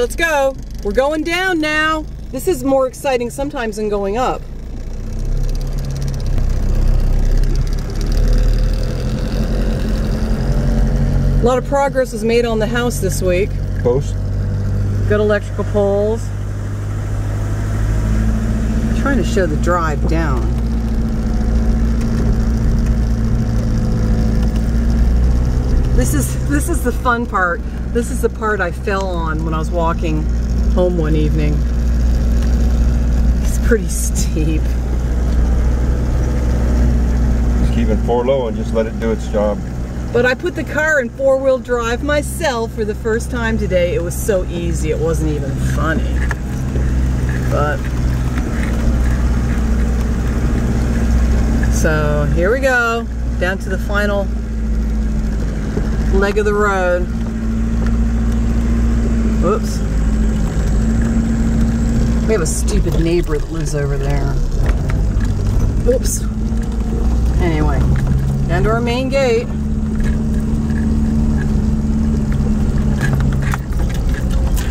Let's go. We're going down now. This is more exciting sometimes than going up. A lot of progress was made on the house this week. Post. Good electrical poles. trying to show the drive down. This is this is the fun part. This is the part I fell on when I was walking home one evening. It's pretty steep. Just keep it four low and just let it do its job. But I put the car in four-wheel drive myself for the first time today. It was so easy, it wasn't even funny. But, so here we go, down to the final leg of the road. Whoops. We have a stupid neighbor that lives over there. Whoops. Anyway, down to our main gate.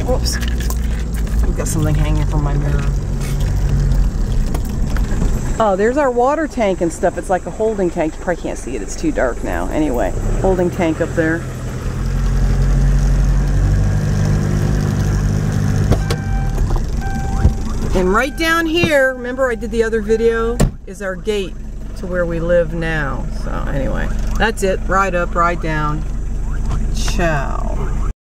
Whoops. I've got something hanging from my mirror. Oh, there's our water tank and stuff. It's like a holding tank. You probably can't see it. It's too dark now. Anyway, holding tank up there. And right down here, remember I did the other video, is our gate to where we live now. So anyway, that's it. Ride up, ride down. Ciao.